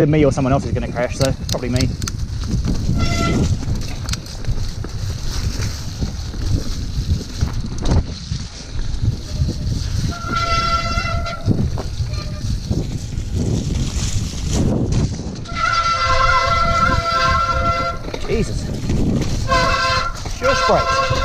Either me or someone else is going to crash, so probably me. Jesus. Sure brakes.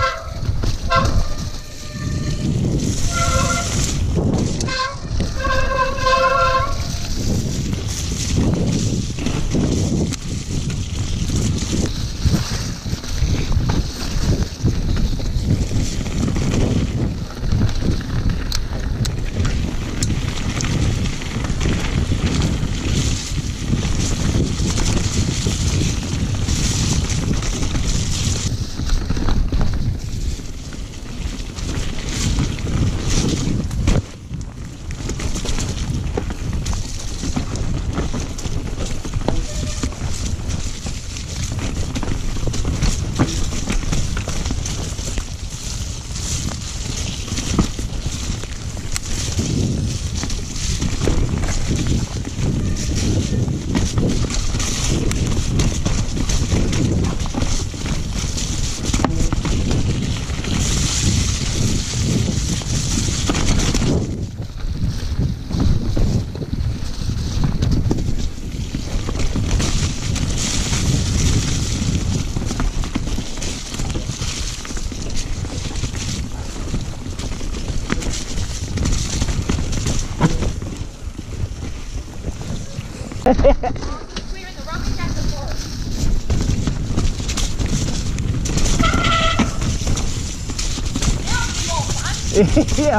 yeah,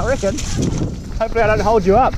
I reckon. Hopefully I don't hold you up.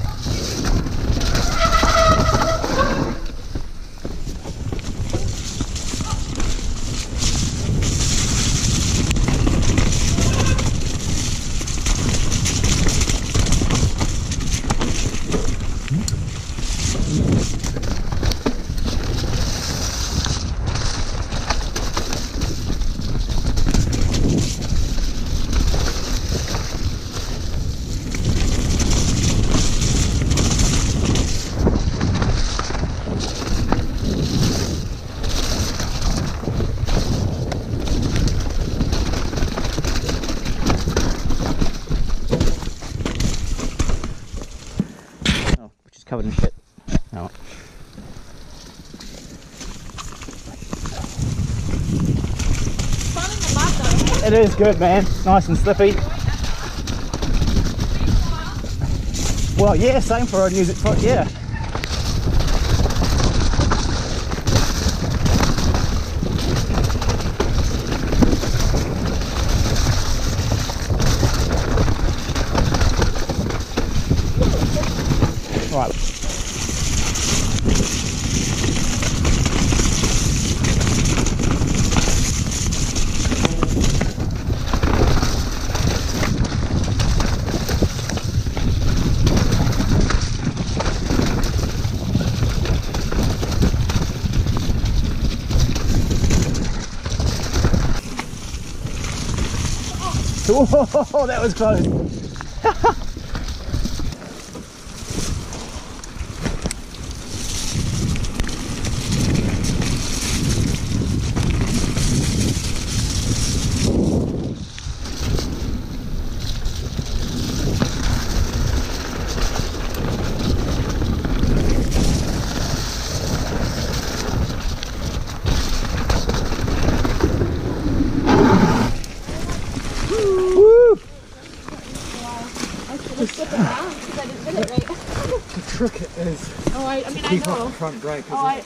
Covered in shit. Oh. Fun in the mud though. It is good, man. Nice and slippy. Well, yeah, same for our music. Yeah. Right. Whoa, that was close. The trick is Oh, I, I mean, I keep off know. the front brake. Oh, I, it?